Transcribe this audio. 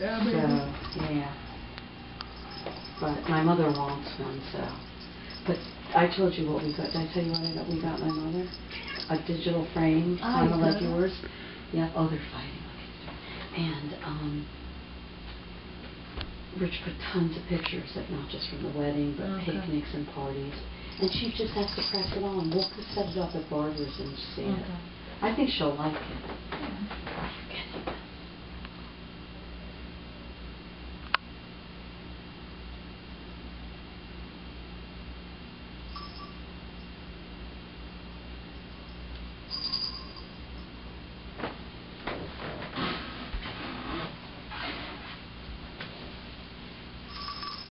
Yeah, So, yeah. But my mother wants one, so. But I told you what we got. Did I tell you what I got? We got my mother? A digital frame, I kind of like yours. Yeah, oh, they're fighting. And, um, Rich put tons of pictures, like not just from the wedding, but Okay. picnics and parties. And she just has to press it on. We'll set it up at Barbara's and see it. I think she'll like it.